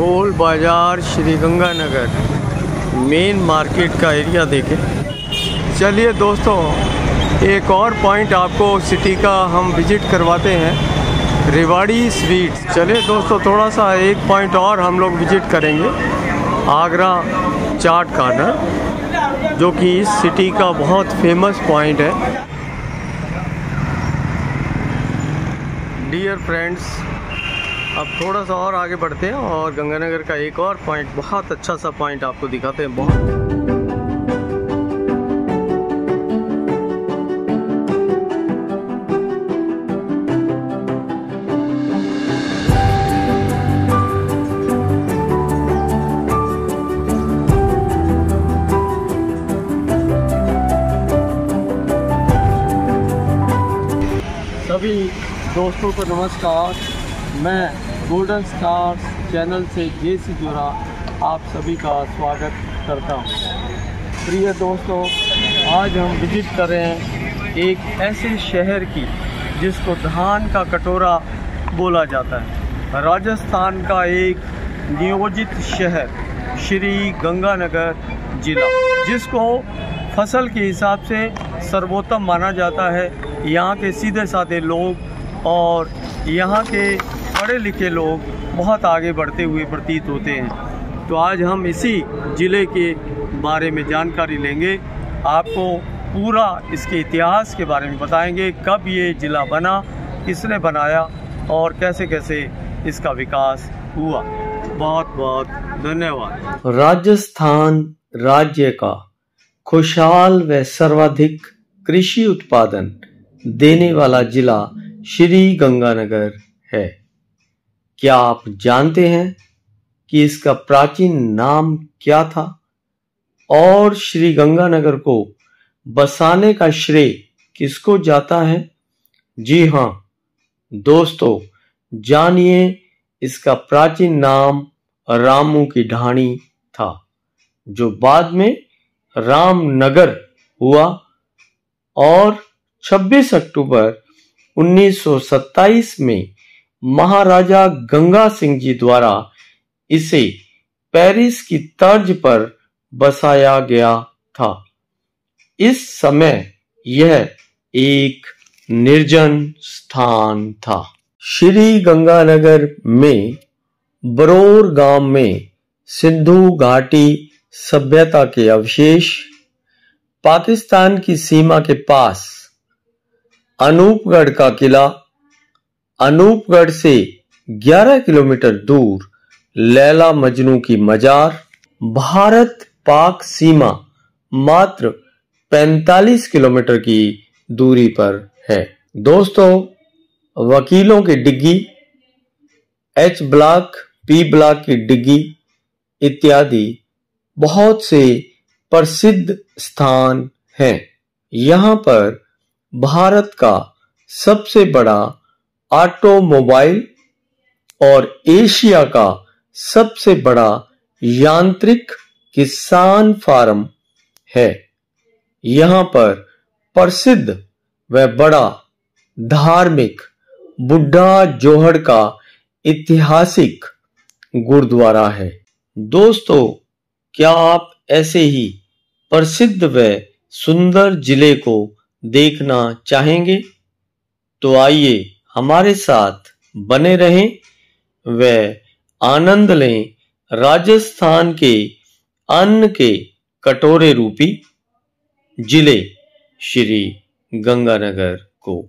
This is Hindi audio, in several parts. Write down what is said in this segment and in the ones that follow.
गोल बाज़ार श्री गंगानगर मेन मार्केट का एरिया देखें। चलिए दोस्तों, एक और पॉइंट आपको सिटी का हम विज़िट करवाते हैं, रेवाड़ी स्वीट्स चलिए दोस्तों थोड़ा सा एक पॉइंट और हम लोग विज़िट करेंगे। आगरा चाट कार्नर जो कि इस सिटी का बहुत फ़ेमस पॉइंट है। डियर फ्रेंड्स अब थोड़ा सा और आगे बढ़ते हैं और गंगानगर का एक और पॉइंट बहुत अच्छा सा पॉइंट आपको दिखाते हैं, बहुत सभी दोस्तों को नमस्कार। मैं गोल्डन स्टार्स चैनल से जे सी जोरा आप सभी का स्वागत करता हूँ। प्रिय दोस्तों, आज हम विज़िट कर रहे हैं एक ऐसे शहर की, जिसको धान का कटोरा बोला जाता है। राजस्थान का एक नियोजित शहर, श्री गंगानगर जिला, जिसको फ़सल के हिसाब से सर्वोत्तम माना जाता है। यहाँ के सीधे साधे लोग और यहाँ के पढ़े लिखे लोग बहुत आगे बढ़ते हुए प्रतीत होते हैं। तो आज हम इसी ज़िले के बारे में जानकारी लेंगे। आपको पूरा इसके इतिहास के बारे में बताएँगे, कब ये ज़िला बना, किसने बनाया और कैसे कैसे इसका विकास हुआ। बहुत बहुत धन्यवाद। राजस्थान राज्य का खुशहाल व सर्वाधिक कृषि उत्पादन देने वाला जिला श्री गंगानगर है। क्या आप जानते हैं कि इसका प्राचीन नाम क्या था? और श्री गंगानगर को बसाने का श्रेय किसको जाता है? जी हाँ दोस्तों, जानिए इसका प्राचीन नाम रामू की ढाणी था, जो बाद में रामनगर हुआ और 26 अक्टूबर 1927 में महाराजा गंगा सिंह जी द्वारा इसे पेरिस की तर्ज पर बसाया गया था। इस समय यह एक निर्जन स्थान था। श्री गंगानगर में, बरोर गाँव में सिंधु घाटी सभ्यता के अवशेष, पाकिस्तान की सीमा के पास अनूपगढ़ का किला अनूपगढ़ से 11 किलोमीटर दूर लैला मजनू की मजार, भारत पाक सीमा मात्र 45 किलोमीटर की दूरी पर है। दोस्तों, वकीलों की डिग्गी, एच ब्लॉक, पी ब्लॉक की डिग्गी इत्यादि बहुत से प्रसिद्ध स्थान हैं। यहाँ पर भारत का सबसे बड़ा ऑटोमोबाइल और एशिया का सबसे बड़ा यांत्रिक किसान फार्म है। यहाँ पर प्रसिद्ध व बड़ा धार्मिक बुढ़ा जोहड़ का ऐतिहासिक गुरुद्वारा है। दोस्तों, क्या आप ऐसे ही प्रसिद्ध व सुंदर ज़िले को देखना चाहेंगे? तो आइए हमारे साथ बने रहें, व आनंद लें राजस्थान के अन्न के कटोरे रूपी ज़िले श्री गंगानगर को।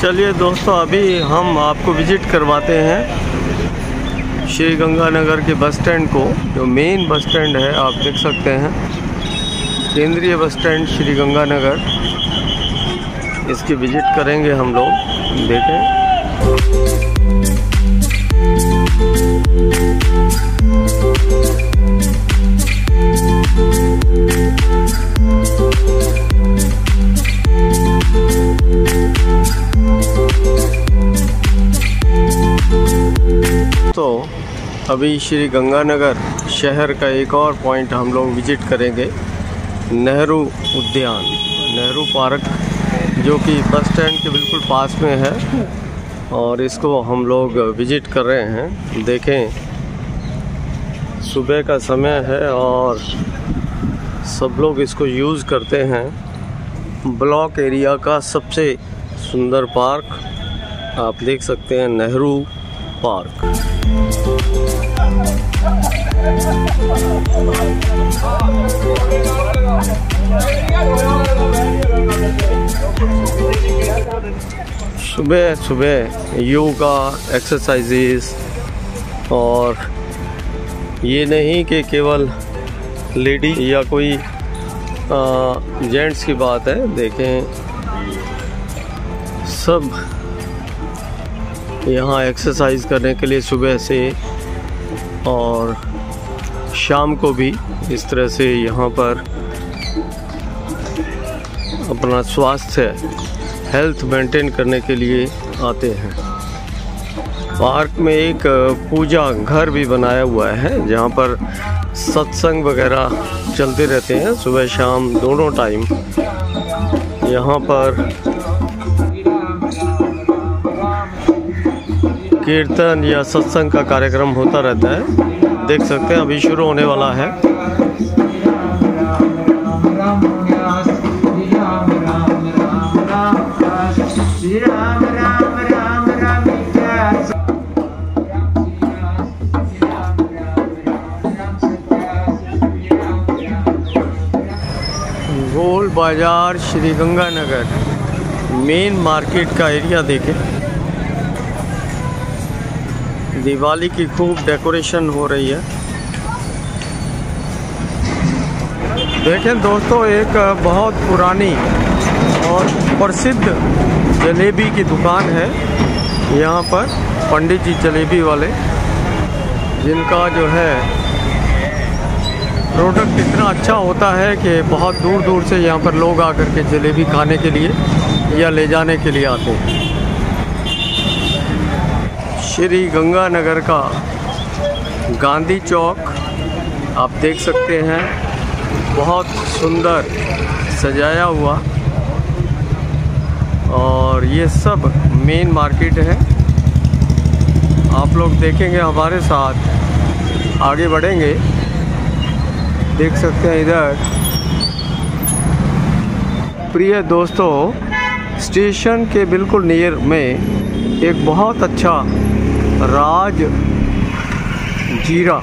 चलिए दोस्तों, अभी हम आपको विज़िट करवाते हैं श्री गंगानगर के बस स्टैंड को, जो मेन बस स्टैंड है, आप देख सकते हैं। केंद्रीय बस स्टैंड श्री गंगानगर। इसकी विज़िट करेंगे हम लोग। देखें। अभी श्री गंगानगर शहर का एक और पॉइंट हम लोग विज़िट करेंगे, नेहरू उद्यान, नेहरू पार्क, जो कि बस स्टैंड के बिल्कुल पास में है और इसको हम लोग विज़िट कर रहे हैं। देखें, सुबह का समय है और सब लोग इसको यूज़ करते हैं। ब्लॉक एरिया का सबसे सुंदर पार्क आप देख सकते हैं, नेहरू पार्क। सुबह सुबह योगा एक्सरसाइजेस और ये नहीं कि केवल लेडी या कोई जेंट्स की बात है, देखें सब यहाँ एक्सरसाइज करने के लिए सुबह से और शाम को भी इस तरह से यहाँ पर अपना स्वास्थ्य हेल्थ मेंटेन करने के लिए आते हैं। पार्क में एक पूजा घर भी बनाया हुआ है, जहाँ पर सत्संग वगैरह चलते रहते हैं सुबह शाम दोनों टाइम यहाँ पर कीर्तन या सत्संग का कार्यक्रम होता रहता है। देख सकते हैं, अभी शुरू होने वाला है। गोल बाज़ार श्री गंगानगर मेन मार्केट का एरिया देखें। दिवाली की खूब डेकोरेशन हो रही है। देखें दोस्तों, एक बहुत पुरानी और प्रसिद्ध जलेबी की दुकान है। यहाँ पर पंडित जी जलेबी वाले, जिनका जो है प्रोडक्ट इतना अच्छा होता है कि बहुत दूर दूर से यहाँ पर लोग आकर के जलेबी खाने के लिए या ले जाने के लिए आते हैं। श्री गंगानगर का गांधी चौक, आप देख सकते हैं, बहुत सुंदर सजाया हुआ। और ये सब मेन मार्केट है। आप लोग देखेंगे हमारे साथ, आगे बढ़ेंगे। देख सकते हैं इधर। प्रिय दोस्तों स्टेशन के बिल्कुल नियर में एक बहुत अच्छा राज जीरा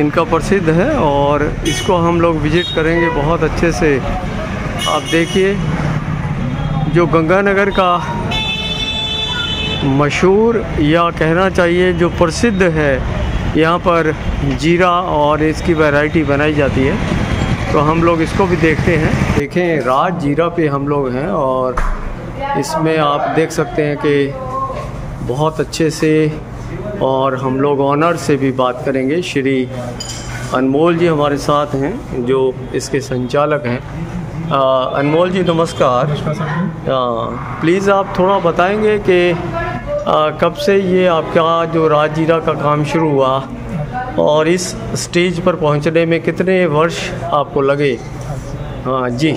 इनका प्रसिद्ध है और इसको हम लोग विज़िट करेंगे बहुत अच्छे से। आप देखिए, जो गंगानगर का मशहूर या कहना चाहिए जो प्रसिद्ध है, यहाँ पर जीरा और इसकी वैरायटी बनाई जाती है। तो हम लोग इसको भी देखते हैं। देखें, राज जीरा पे हम लोग हैं और इसमें आप देख सकते हैं कि बहुत अच्छे से और हम लोग ऑनर से भी बात करेंगे। श्री अनमोल जी हमारे साथ हैं, जो इसके संचालक हैं। अनमोल जी, नमस्कार। प्लीज़ आप थोड़ा बताएँगे कि कब से ये आपका जो राजीरा का काम शुरू हुआ और इस स्टेज पर पहुँचने में कितने वर्ष आपको लगे? हाँ जी।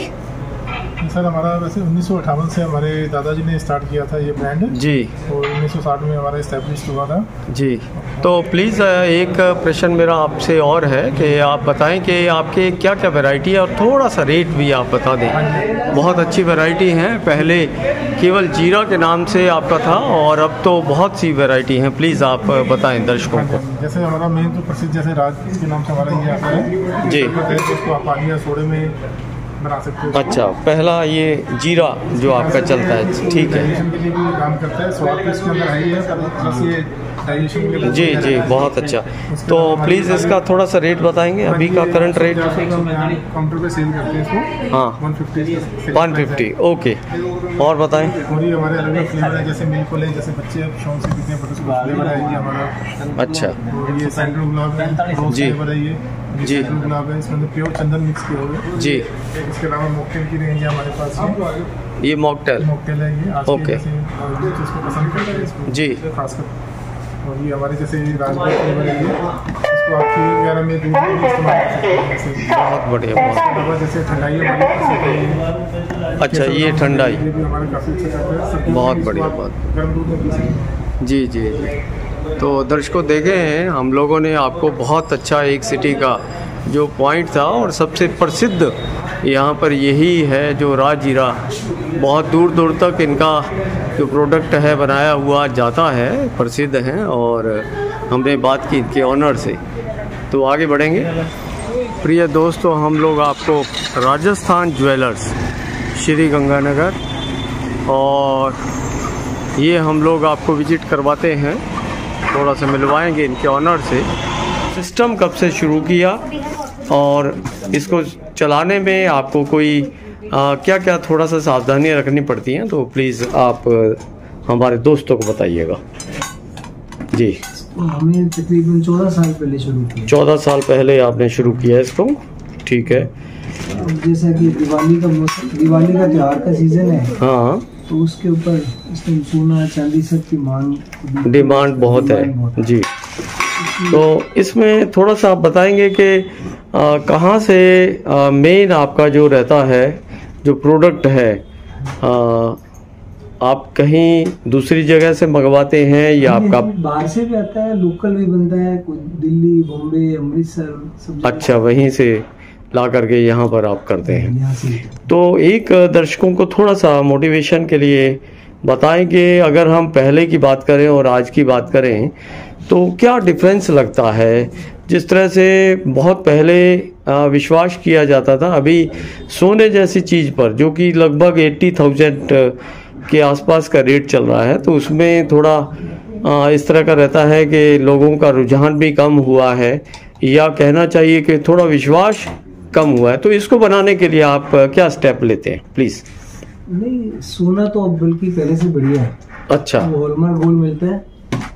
सर हमारा वैसे उन्नीस सौ अठावन से हमारे दादाजी ने स्टार्ट किया था ये ब्रांड जी। और उन्नीस सौ साठ में हमारा इस्टेब्लिश हुआ था। जी। तो प्लीज़ एक प्रश्न मेरा आपसे और है कि आप बताएँ कि आपके क्या क्या वैरायटी है और थोड़ा सा रेट भी आप बता दें। बहुत अच्छी वैरायटी हैं। पहले केवल जीरा के नाम से आपका था और अब तो बहुत सी वैरायटी हैं। प्लीज़ आप बताएँ दर्शकों को। जैसे हमारा मेन तो प्रसिद्ध जैसे राज के नाम से हमारा ये आता है। जी। उसको आप पानी या सोडे में बना सकते हो अच्छा पहला ये जीरा जो आपका चलता है ठीक है। काम करता है स्वाद तो इसके अंदर है ही है। जी जी बहुत अच्छा। तो प्लीज़ इसका थोड़ा सा रेट बताएँगे? अभी का करंट रेट काउंटर पे सेल करते हैं। इसको हाँ वन फिफ्टी ओके और बताएँ? और ये हमारे अलग अलग फ्लेवर है जैसे मिल्क वाले जैसे बच्चे अब शौक से फ्लेवर हमारा अच्छा। ये सैंडल गुलाब है जी। है ये जी। गुलाब है इसमें प्योर चंदन मिक्स किया हुआ है जी। इसके अलावा मॉकटेल की रेंज है हमारे पास ये मॉकटेल मॉकटेल है ये ओके। जी। और ये हमारे जैसे राजभोग फ्लेवर ये इसको आप खीर वगैरह में दूध में इस्तेमाल कर सकते हैं बहुत बढ़िया बहुत इसके अलावा जैसे ठंडाई हमारे अच्छा ये ठंडाई। बहुत बढ़िया, बहुत। हैं। जी जी जी। तो दर्शकों देखे हैं हम लोगों ने आपको बहुत अच्छा एक सिटी का जो पॉइंट था और सबसे प्रसिद्ध यहाँ पर यही है जो राजीरा बहुत दूर दूर तक इनका जो प्रोडक्ट है, बनाया हुआ जाता है, प्रसिद्ध हैं और हमने बात की इनके ऑनर से। तो आगे बढ़ेंगे। प्रिय दोस्तों, हम लोग आपको राजस्थान ज्वेलर्स, श्री गंगानगर और ये हम लोग आपको विज़िट करवाते हैं। थोड़ा सा मिलवाएँगे इनके ऑनर से। सिस्टम कब से शुरू किया? और इसको चलाने में आपको कोई आ, क्या क्या थोड़ा सा सावधानियाँ रखनी पड़ती हैं? तो प्लीज़ आप हमारे दोस्तों को बताइएगा। जी। हमें तकरीबन चौदह साल पहले शुरू किया। चौदह साल पहले आपने शुरू किया इसको। ठीक है। जैसा कि दिवाली का मौसम दिवाली का त्योहार का सीज़न है हाँ। तो उसके ऊपर सोना चांदी सब की मांग डिमांड बहुत है। बहुत जी। तो इसमें थोड़ा सा आप बताएँगे कि कहाँ से मेन आपका जो रहता है जो प्रोडक्ट है आ, आप कहीं दूसरी जगह से मंगवाते हैं या आपका बाहर से भी आता है लोकल भी बनता है कोई दिल्ली बॉम्बे अमृतसर सब अच्छा वहीं से ला करके यहाँ पर आप करते हैं। तो एक दर्शकों को थोड़ा सा मोटिवेशन के लिए बताएँ कि अगर हम पहले की बात करें और आज की बात करें तो क्या डिफरेंस लगता है? जिस तरह से बहुत पहले विश्वास किया जाता था अभी सोने जैसी चीज़ पर जो कि लगभग एट्टी थाउज़ेंड के आसपास का रेट चल रहा है तो उसमें थोड़ा आ, इस तरह का रहता है कि लोगों का रुझान भी कम हुआ है या कहना चाहिए कि थोड़ा विश्वास कम हुआ है। तो इसको बनाने के लिए आप क्या स्टेप लेते हैं? प्लीज़ नहीं सोना तो अब बल्कि पहले से बढ़िया है। अच्छा। हॉलमार्क गोल्ड मिलता है।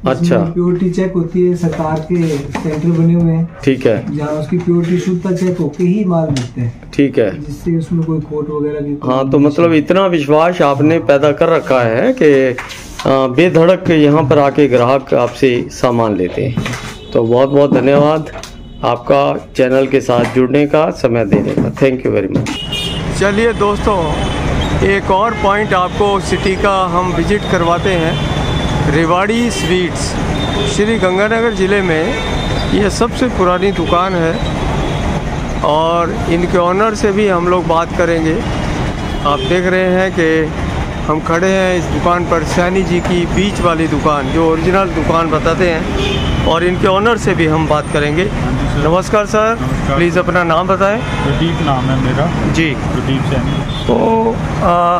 अच्छा। प्योरिटी चेक होती है सरकार के सेंटर बने हुए हैं। ठीक है। जहाँ उसकी प्योरिटी शुद्धता चेक होके ही माल मिलते हैं। ठीक है। जिससे उसमें कोई खोट वगैरह की हाँ तो मतलब इतना विश्वास आपने पैदा कर रखा है कि बेधड़क यहाँ पर आके ग्राहक आपसे सामान लेते हैं। तो बहुत बहुत धन्यवाद आपका चैनल के साथ जुड़ने का समय देने का। थैंक यू वेरी मच चलिए दोस्तों एक और पॉइंट आपको सिटी का हम विज़िट करवाते हैं। रेवाड़ी स्वीट्स श्री गंगानगर ज़िले में यह सबसे पुरानी दुकान है और इनके ऑनर से भी हम लोग बात करेंगे। आप देख रहे हैं कि हम खड़े हैं इस दुकान पर सैनी जी की बीच वाली दुकान जो ओरिजिनल दुकान बताते हैं और इनके ऑनर से भी हम बात करेंगे। नमस्कार सर। प्लीज़ अपना नाम बताएँ। प्रदीप नाम है मेरा। जी। प्रदीप सैनी। तो आ,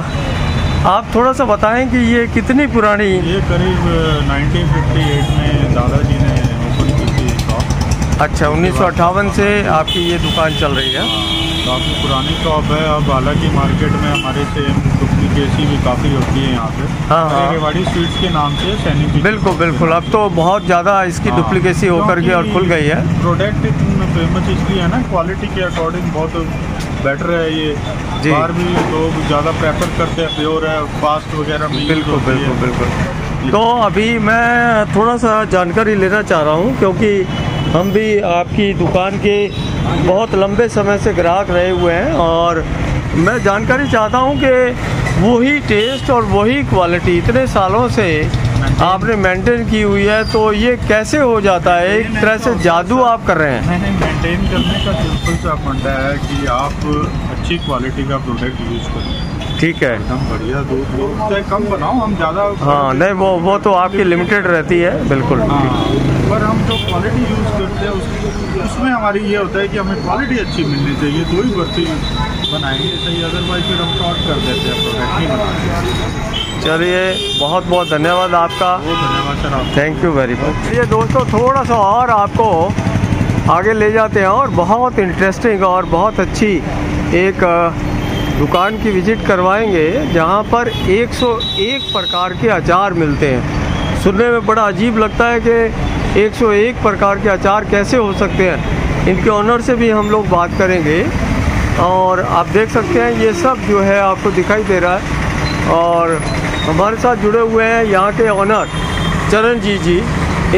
आप थोड़ा सा बताएँ कि ये कितनी पुरानी ये करीब 1958 में दादाजी ने ओपन की थी शॉप अच्छा उन्नीस सौ अट्ठावन से आपकी ये दुकान चल रही है। काफ़ी पुरानी शॉप है। अब हालाँकि मार्केट में हमारे से डुप्लीकेसी भी काफ़ी होती है यहाँ पे। हाँ, हाँ। रेवाड़ी स्वीट्स के नाम से सैनी की बिल्कुल बिल्कुल। अब तो बहुत ज़्यादा इसकी हाँ, डुप्लीकेसी होकर के और खुल गई है। प्रोडक्ट फ़ेमस इसलिए है ना क्वालिटी के अकॉर्डिंग बहुत बेटर है ये। जी। बाहर भी लोग ज़्यादा प्रेफर करते हैं प्योर है फास्ट वगैरह बिल्कुल बिल्कुल बिल्कुल। तो अभी मैं थोड़ा सा जानकारी लेना चाह रहा हूँ क्योंकि हम भी आपकी दुकान के बहुत लंबे समय से ग्राहक रहे हुए हैं और मैं जानकारी चाहता हूँ कि वही टेस्ट और वही क्वालिटी इतने सालों से आपने मेंटेन की हुई है तो ये कैसे हो जाता है? एक तरह से जादू आप कर रहे हैं। मेंटेन करने का सिंपल सा फंडा है कि आप अच्छी क्वालिटी का प्रोडक्ट यूज़ करें। ठीक है। एकदम बढ़िया दूध लो। चाहे कम बनाओ हम ज़्यादा हाँ नहीं वो वो तो आपकी लिमिटेड रहती है बिल्कुल। हाँ पर हम जो क्वालिटी यूज़ करते हैं उस, उसमें हमारी ये होता है कि हमें क्वालिटी अच्छी मिलनी चाहिए तो ही बर्ती बनाएँगे। सही अदरवाइज़ फिर हम शॉर्ट कर देते हैं प्रोडक्ट नहीं बनाते चलिए बहुत बहुत धन्यवाद आपका। धन्यवाद सर आप थैंक यू वेरी मच ये दोस्तों थोड़ा सा और आपको आगे ले जाते हैं और बहुत इंटरेस्टिंग और बहुत अच्छी एक दुकान की विज़िट करवाएँगे जहाँ पर 101 प्रकार के अचार मिलते हैं। सुनने में बड़ा अजीब लगता है कि 101 प्रकार के अचार कैसे हो सकते हैं। इनके ऑनर से भी हम लोग बात करेंगे। और आप देख सकते हैं ये सब जो है आपको दिखाई दे रहा है। और हमारे साथ जुड़े हुए हैं यहाँ के ऑनर चरण जी। जी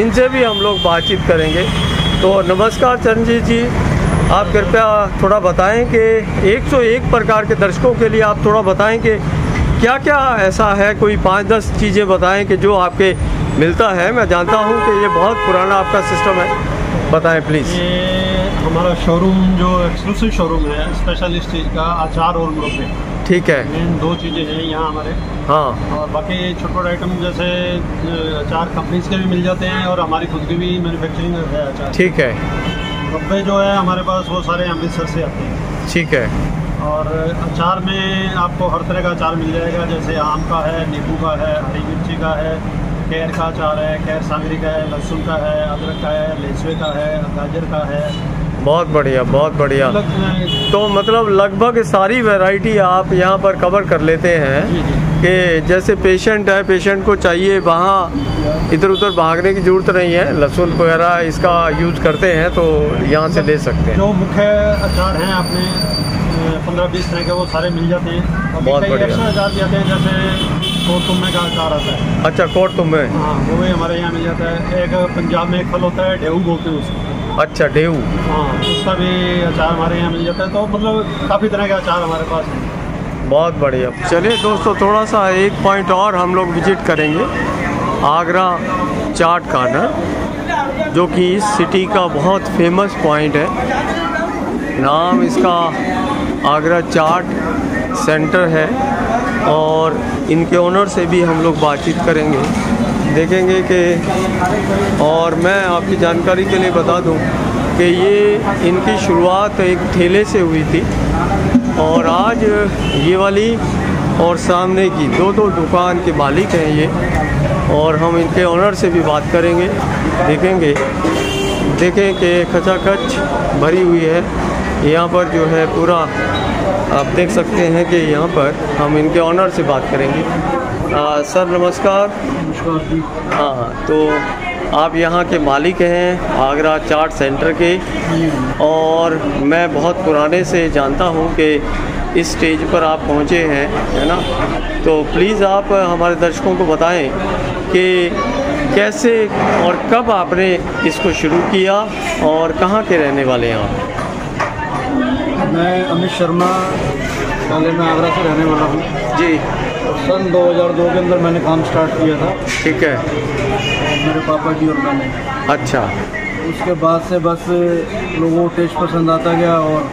इनसे भी हम लोग बातचीत करेंगे। तो नमस्कार चरणजीत जी। आप कृपया थोड़ा बताएँ कि 101 प्रकार के दर्शकों के लिए आप थोड़ा बताएँ कि क्या क्या ऐसा है? कोई पाँच दस चीज़ें बताएँ कि जो आपके मिलता है। मैं जानता हूँ कि ये बहुत पुराना आपका सिस्टम है। बताएँ प्लीज़ हमारा शोरूम जो एक्सक्लूसिव शोरूम है स्पेशलिस्ट चीज़ का आचार और मुरब्बे। ठीक है। मेन दो चीज़ें हैं यहाँ हमारे। हाँ। और बाकी छोटे छोटे आइटम जैसे अचार कंपनीज़ के भी मिल जाते हैं और हमारी खुद की भी मैन्युफैक्चरिंग है अचार। ठीक है। मुरब्बे जो है हमारे पास वो सारे अमृतसर से आते हैं। ठीक है। और अचार में आपको हर तरह का अचार मिल जाएगा जैसे आम का है नींबू का है हरी मिर्ची का है कैर का अचार है कैर सांगरी का है लहसुन का है अदरक का है लेसवे का है गाजर का है बहुत बढ़िया बहुत बढ़िया। तो मतलब लगभग सारी वैरायटी आप यहाँ पर कवर कर लेते हैं कि जैसे पेशेंट है पेशेंट को चाहिए वहाँ इधर उधर भागने की ज़रूरत नहीं है लहसुन वगैरह इसका यूज़ करते हैं तो यहाँ से ले सकते हैं। जो मुख्य अचार हैं अपने पंद्रह बीस तरह के वो सारे मिल जाते हैं। बहुत बढ़िया। एक्स्ट्रा अचार भी आते हैं जैसे कोटुम्बे का अचार आता है। अच्छा कोट तुम हाँ वो भी हमारे यहाँ मिल जाता है। एक पंजाब में एक फल होता है डेहू बोलते हैं उसको। अच्छा डेऊ हाँ उसका भी अचार हमारे यहाँ मिल जाता है तो मतलब काफ़ी तरह के अचार हमारे पास हैं। बहुत बढ़िया। चलिए दोस्तों थोड़ा सा एक पॉइंट और हम लोग विज़िट करेंगे आगरा चाट कार्नर जो कि इस सिटी का बहुत फ़ेमस पॉइंट है। नाम इसका आगरा चाट सेंटर है और इनके ओनर से भी हम लोग बातचीत करेंगे। देखेंगे कि और मैं आपकी जानकारी के लिए बता दूँ कि ये इनकी शुरुआत एक ठेले से हुई थी और आज ये वाली और सामने की दो दो दुकान के मालिक हैं ये और हम इनके ऑनर से भी बात करेंगे देखेंगे। देखें कि खचाखच भरी हुई है। यहाँ पर जो है पूरा आप देख सकते हैं कि यहाँ पर हम इनके ऑनर से बात करेंगे। आ, सर नमस्कार। हाँ तो आप यहाँ के मालिक हैं आगरा चाट सेंटर के। और मैं बहुत पुराने से जानता हूँ कि इस स्टेज पर आप पहुँचे हैं है ना? तो प्लीज़ आप हमारे दर्शकों को बताएँ कि कैसे और कब आपने इसको शुरू किया और कहाँ के रहने वाले हैं आप? मैं अमित शर्मा पहले मैं आगरा से रहने वाला हूँ। जी। सन 2002 के अंदर मैंने काम स्टार्ट किया था। ठीक है। मेरे पापा जी और मैंने। अच्छा। उसके बाद से बस लोगों को टेस्ट पसंद आता गया और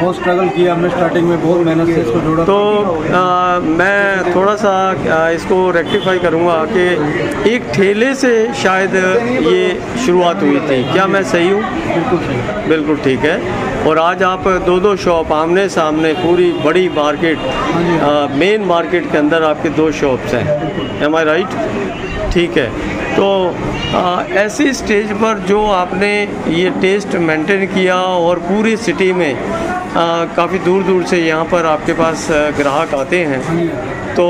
बहुत स्ट्रगल किया हमने स्टार्टिंग में बहुत मेहनत से इसको जोड़ा। तो आ, मैं थोड़ा सा इसको रेक्टिफाई करूँगा कि एक ठेले से शायद ये शुरुआत हुई थी। क्या मैं सही हूँ? बिल्कुल सही। बिल्कुल ठीक है। और आज आप दो दो शॉप आमने सामने पूरी बड़ी मार्केट मेन मार्केट के अंदर आपके दो शॉप्स हैं। एम आई राइट ठीक है। तो आ, ऐसी स्टेज पर जो आपने ये टेस्ट मेंटेन किया और पूरी सिटी में काफ़ी दूर दूर से यहाँ पर आपके पास ग्राहक आते हैं तो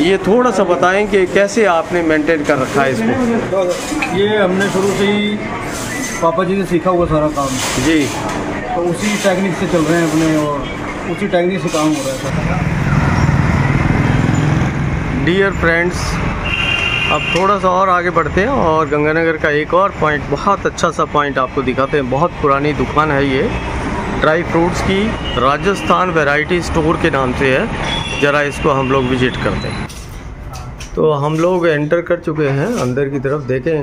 ये थोड़ा सा बताएँ कि कैसे आपने मेंटेन कर रखा है इसको? ये हमने शुरू से ही पापा जी ने सीखा हुआ सारा काम। जी। तो उसी टेक्निक से चल रहे हैं अपने और उसी टेक्निक से काम हो रहा है डियर फ्रेंड्स अब थोड़ा सा और आगे बढ़ते हैं और गंगानगर का एक और पॉइंट बहुत अच्छा सा पॉइंट आपको दिखाते हैं। बहुत पुरानी दुकान है ये। ड्राई फ्रूट्स की राजस्थान वैरायटी स्टोर के नाम से है। ज़रा इसको हम लोग विज़िट करते हैं। तो हम लोग एंटर कर चुके हैं अंदर की तरफ़। देखें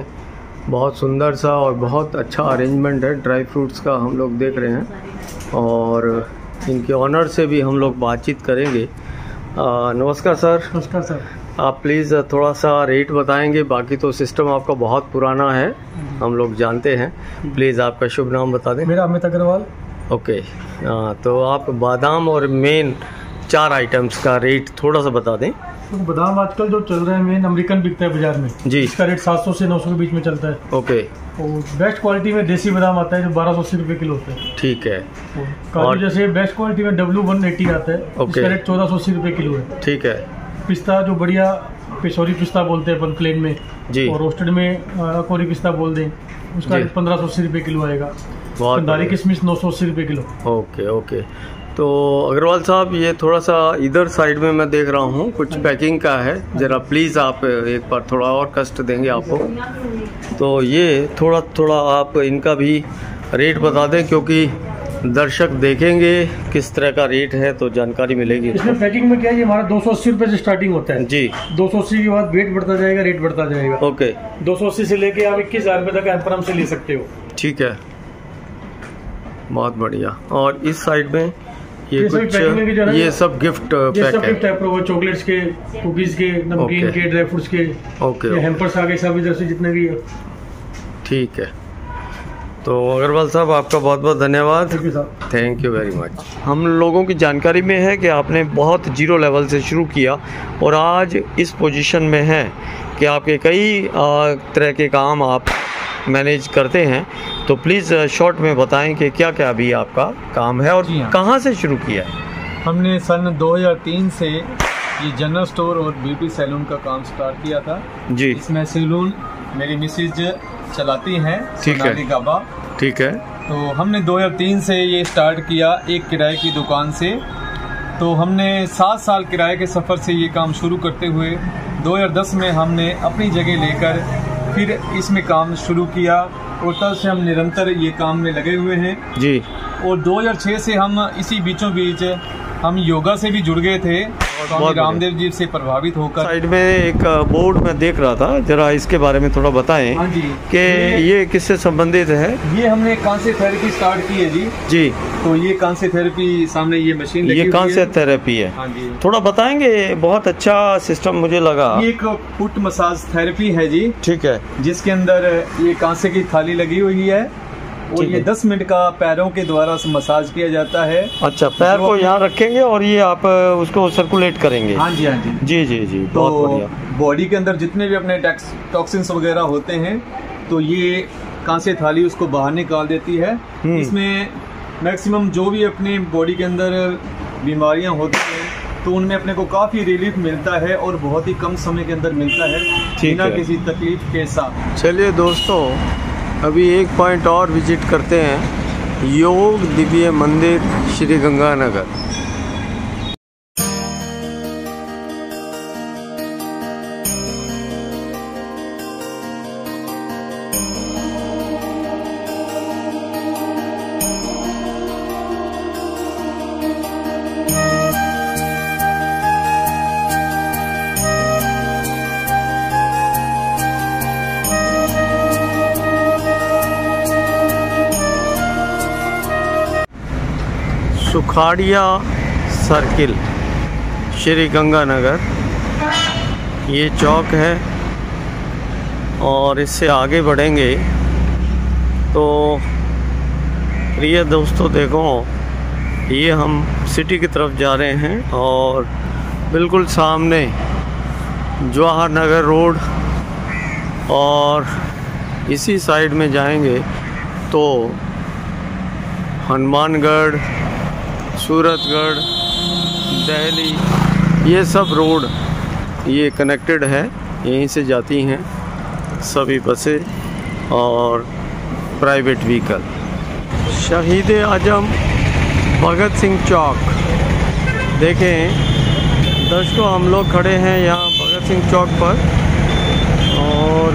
बहुत सुंदर सा और बहुत अच्छा अरेंजमेंट है ड्राई फ्रूट्स का हम लोग देख रहे हैं। और इनके ऑनर से भी हम लोग बातचीत करेंगे। आ, नमस्कार सर। नमस्कार सर। आप प्लीज़ थोड़ा सा रेट बताएँगे बाकी तो सिस्टम आपका बहुत पुराना है हम लोग जानते हैं। प्लीज़ आपका शुभ नाम बता दें। मेरा अमित अग्रवाल। ओके आ, तो आप बादाम और मेन चार आइटम्स का रेट थोड़ा सा बता दें। तो बादाम आजकल जो चल रहे हैं मेन अमेरिकन बिकता है बाज़ार में। जी। इसका रेट 700 से 900 के बीच में चलता है। ओके। और बेस्ट क्वालिटी में देसी बादाम आता है जो बारह सौ अस्सी रुपये किलो होता है। ठीक है। और काजू और- जैसे बेस्ट क्वालिटी में डब्ल्यू वन एट्टी आता है। ओके। इसका रेट चौदह सौ अस्सी रुपये किलो है। ठीक है। पिस्ता जो बढ़िया पिशोरी पिस्ता बोलते हैं अपन प्लेन में। जी। और रोस्टेड में अ, कोरी पिस्ता बोल दें उसका रेट पंद्रह सौ अस्सी रुपये किलो आएगा। कंदारी किशमिश नौ सौ अस्सी रुपये किलो। Okay okay. तो अग्रवाल साहब ये थोड़ा सा इधर साइड में मैं देख रहा हूँ कुछ पैकिंग का है। ज़रा प्लीज़ आप एक बार थोड़ा और कष्ट देंगे आपको। तो ये थोड़ा थोड़ा आप इनका भी रेट बता दें क्योंकि दर्शक देखेंगे किस तरह का रेट है तो जानकारी मिलेगी इसमें पैकिंग में क्या है ये हमारा दो सौ अस्सी रुपये से स्टार्टिंग होता है। जी। दो सौ अस्सी के बाद वेट बढ़ता जाएगा रेट बढ़ता जाएगा। ओके। दो सौ अस्सी से लेके आप इक्कीस हज़ार रुपये तक एम्परम से ले सकते हो। ठीक है। बहुत बढ़िया। और इस साइड में ये कुछ ये सब गिफ्ट ये पैक सब है गिफ्ट हो चॉकलेट्स के कुकीज के नमकीन के ड्राई फ्रूट्स के ओके ये हैम्पर्स आ गए सब इधर से जितने भी है। ठीक है। तो अग्रवाल साहब आपका बहुत बहुत धन्यवाद। थैंक यू साहब थैंक यू वेरी मच हम लोगों की जानकारी में है कि आपने बहुत ज़ीरो लेवल से शुरू किया और आज इस पोजीशन में है कि आपके कई तरह के काम आप मैनेज करते हैं तो प्लीज़ शॉर्ट में बताएँ कि क्या क्या अभी आपका काम है और हाँ। कहाँ से शुरू किया है? हमने सन 2003 से ये जनरल स्टोर और ब्यूटी सैलून का काम स्टार्ट किया था। जी। इसमें सैलून मेरी मिसेज चलाती हैं ठीक है। गाबा। ठीक है। तो हमने 2003 से ये स्टार्ट किया एक किराए की दुकान से। तो हमने सात साल किराए के सफ़र से ये काम शुरू करते हुए 2010 में हमने अपनी जगह लेकर फिर इसमें काम शुरू किया। और तब से हम निरंतर ये काम में लगे हुए हैं। जी। और 2006 से हम इसी बीचों बीच हम योगा से भी जुड़ गए थे स्वामी रामदेव जी से प्रभावित होकर। साइड में एक बोर्ड में देख रहा था जरा इसके बारे में थोड़ा बताएँ हाँ जी। कि ये किससे संबंधित है? ये हमने कांसे थेरेपी स्टार्ट की है जी। जी। तो ये कांसे थेरेपी सामने ये मशीन ये हुई कौन से है। थेरेपी है। हाँ जी। थोड़ा बताएँगे बहुत अच्छा सिस्टम मुझे लगा। ये एक फुट मसाज थेरेपी है जी। ठीक है। जिसके अंदर ये कांसे की थाली लगी हुई है। और ये। 10 मिनट का पैरों के द्वारा मसाज किया जाता है अच्छा पैर को यहाँ रखेंगे और ये आप उसको सर्कुलेट करेंगे हाँ जी हाँ जी जी जी जी तो बॉडी के अंदर जितने भी अपने टॉक्सिन्स वगैरह होते हैं तो ये कांसे थाली उसको बाहर निकाल देती है हम्म। इसमें मैक्सिमम जो भी अपने बॉडी के अंदर बीमारियाँ होती हैं तो उनमें अपने को काफ़ी रिलीफ मिलता है और बहुत ही कम समय के अंदर मिलता है बिना है। किसी तकलीफ़ के साथ चलिए दोस्तों अभी एक पॉइंट और विज़िट करते हैं। योग दिव्य मंदिर श्री गंगानगर। सुखाड़िया सर्किल, श्री गंगानगर। ये चौक है और इससे आगे बढ़ेंगे। तो प्रिय दोस्तों, देखो, ये हम सिटी की तरफ़ जा रहे हैं और बिल्कुल सामने जवाहर नगर रोड और इसी साइड में जाएँगे तो हनुमानगढ़ सूरतगढ़, दिल्ली, ये सब रोड, ये कनेक्टेड है, यहीं से जाती हैं सभी बसें और प्राइवेट व्हीकल शहीद आज़म भगत सिंह चौक। देखें, दर्शकों, हम लोग खड़े हैं यहाँ भगत सिंह चौक पर और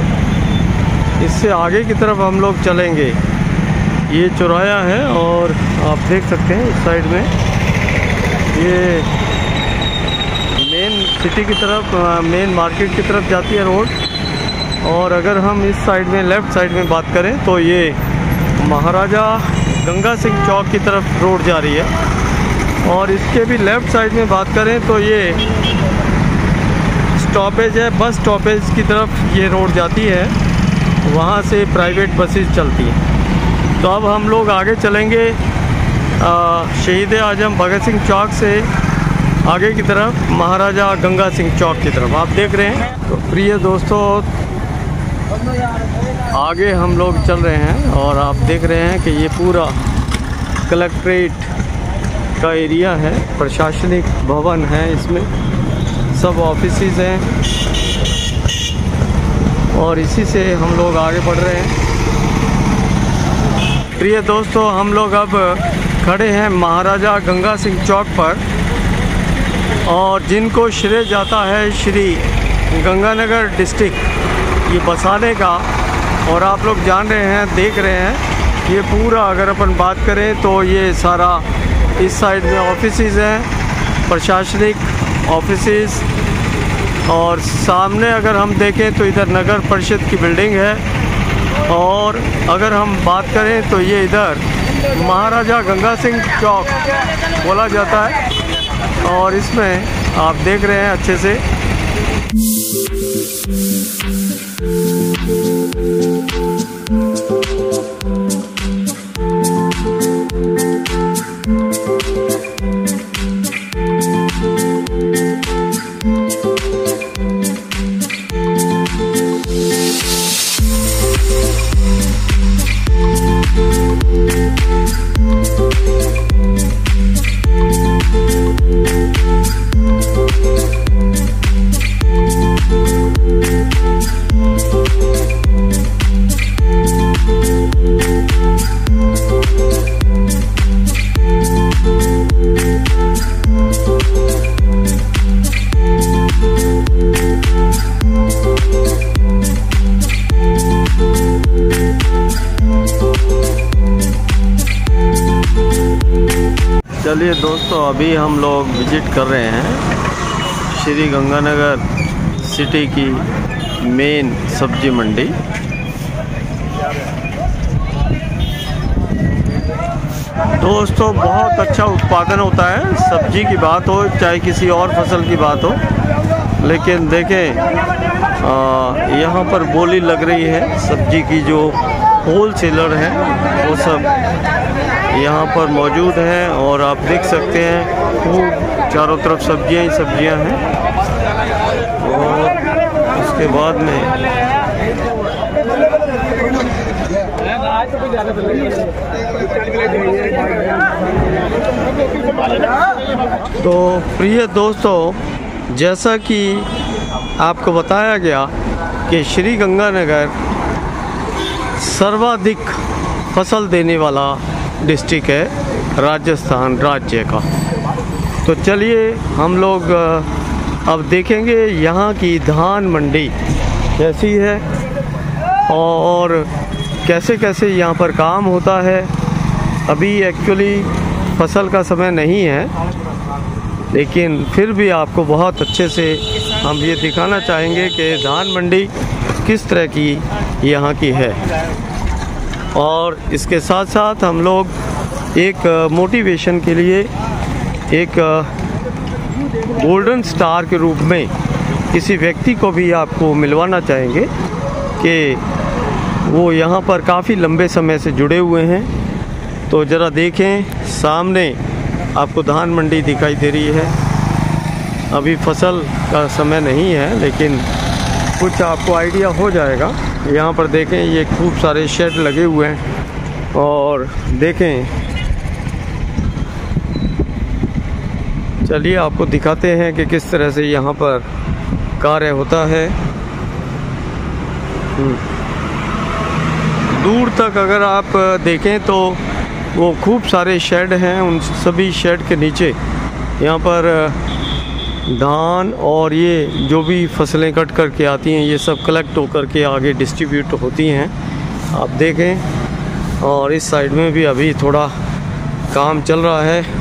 इससे आगे की तरफ़ हम लोग चलेंगे। ये चौराया है और आप देख सकते हैं इस साइड में। ये मेन सिटी की तरफ़ मेन मार्केट की तरफ़ जाती है रोड और अगर हम इस साइड में लेफ़्ट साइड में बात करें तो ये महाराजा गंगा सिंह चौक की तरफ़ रोड जा रही है। और इसके भी लेफ़्ट साइड में बात करें तो ये स्टॉपेज है बस स्टॉपेज की तरफ़ ये रोड जाती है। वहाँ से प्राइवेट बसेस चलती हैं। तो अब हम लोग आगे चलेंगे शहीद आज़म भगत सिंह चौक से, आगे की तरफ़, महाराजा गंगा सिंह चौक की तरफ़। आप देख रहे हैं तो प्रिय दोस्तों, आगे हम लोग चल रहे हैं और आप देख रहे हैं कि ये पूरा कलेक्ट्रेट का एरिया है, प्रशासनिक भवन है इसमें। सब ऑफ़िस हैं। और इसी से हम लोग आगे बढ़ रहे हैं। प्रिय दोस्तों, हम लोग अब खड़े हैं महाराजा गंगा सिंह चौक पर और जिनको श्रेय जाता है श्री गंगानगर डिस्ट्रिक्ट, ये बसाने का। और आप लोग जान रहे हैं, देख रहे हैं, ये पूरा अगर अपन बात करें तो ये सारा इस साइड में ऑफ़िस हैं, प्रशासनिक ऑफ़िस और सामने अगर हम देखें तो इधर नगर परिषद की बिल्डिंग है। और अगर हम बात करें तो ये इधर महाराजा गंगा सिंह चौक बोला जाता है। और इसमें आप देख रहे हैं अच्छे से अभी हम लोग विज़िट कर रहे हैं श्री गंगानगर सिटी की मेन सब्ज़ी मंडी। दोस्तों, बहुत अच्छा उत्पादन होता है। सब्ज़ी की बात हो, चाहे किसी और फ़सल की बात हो, लेकिन देखें यहाँ पर बोली लग रही है, सब्ज़ी की जो होल सेलर हैं, वो सब यहाँ पर मौजूद हैं, और आप देख सकते हैं खूब चारों तरफ़ सब्ज़ियाँ ही सब्ज़ियाँ हैं। और उसके बाद में तो प्रिय दोस्तों, जैसा कि आपको बताया गया कि श्री गंगानगर सर्वाधिक फ़सल देने वाला डिस्ट्रिक्ट है, राजस्थान राज्य का। तो चलिए हम लोग अब देखेंगे यहाँ की धान मंडी कैसी है और कैसे कैसे यहाँ पर काम होता है। अभी एक्चुअली फ़सल का समय नहीं है, लेकिन फिर भी आपको बहुत अच्छे से हम ये दिखाना चाहेंगे कि धान मंडी किस तरह की यहाँ की है। और इसके साथ साथ हम लोग एक मोटिवेशन के लिए एक गोल्डन स्टार के रूप में किसी व्यक्ति को भी आपको मिलवाना चाहेंगे कि वो यहाँ पर काफ़ी लंबे समय से जुड़े हुए हैं। तो ज़रा देखें, सामने आपको धान मंडी दिखाई दे रही है। अभी फ़सल का समय नहीं है, लेकिन कुछ आपको आइडिया हो जाएगा। यहाँ पर देखें, ये खूब सारे शेड लगे हुए हैं और देखें चलिए आपको दिखाते हैं कि किस तरह से यहाँ पर कार्य होता है। हम्म। दूर तक अगर आप देखें तो वो खूब सारे शेड हैं, उन सभी शेड के नीचे। यहाँ पर धान और ये जो भी फ़सलें कट करके आती हैं, ये सब कलेक्ट होकर के आगे डिस्ट्रीब्यूट होती हैं। आप देखें, और इस साइड में भी अभी थोड़ा काम चल रहा है।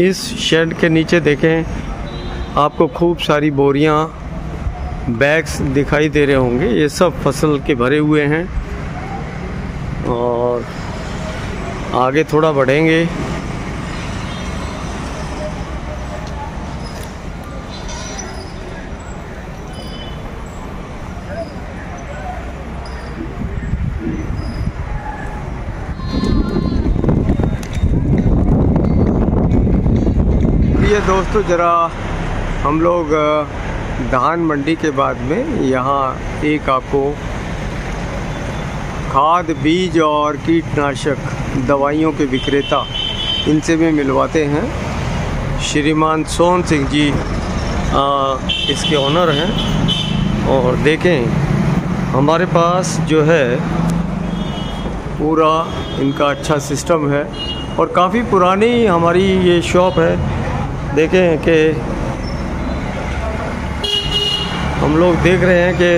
इस शेड के नीचे देखें, आपको खूब सारी बोरियाँ, बैग्स दिखाई दे रहे होंगे। ये सब फ़सल के भरे हुए हैं और आगे थोड़ा बढ़ेंगे ये दोस्तों ज़रा हम लोग धान मंडी के बाद में यहाँ एक आपको खाद बीज और कीटनाशक दवाइयों के विक्रेता इनसे भी मिलवाते हैं। श्रीमान सोहन सिंह जी आ, इसके ऑनर हैं और देखें हमारे पास जो है पूरा इनका अच्छा सिस्टम है और काफ़ी पुरानी हमारी ये शॉप है। देखें कि हम लोग देख रहे हैं कि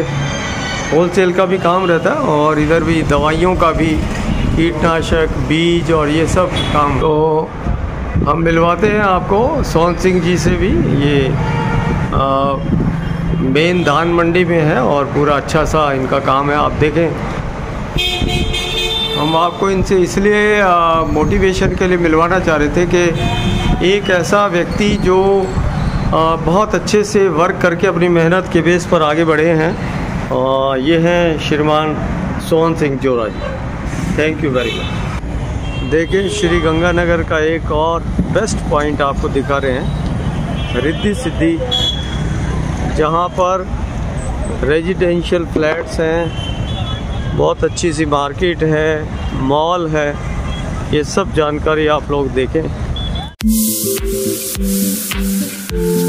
होलसेल का भी काम रहता है और इधर भी दवाइयों का भी कीटनाशक, बीज और ये सब काम। तो हम मिलवाते हैं आपको सोन सिंह जी से भी। ये मेन धान मंडी में है और पूरा अच्छा सा इनका काम है, आप देखें। हम आपको इनसे इसलिए मोटिवेशन के लिए मिलवाना चाह रहे थे कि एक ऐसा व्यक्ति जो बहुत अच्छे से वर्क करके अपनी मेहनत के बेस पर आगे बढ़े हैं। ये हैं Shriman Sohan Singh Jora ji thank you very much देखिए, श्री गंगानगर का एक और बेस्ट पॉइंट आपको दिखा रहे हैं। रिद्धि सिद्धि, जहाँ पर रेजिडेंशियल फ्लैट्स हैं। बहुत अच्छी सी मार्केट है मॉल है। ये सब जानकारी आप लोग देखें। thank you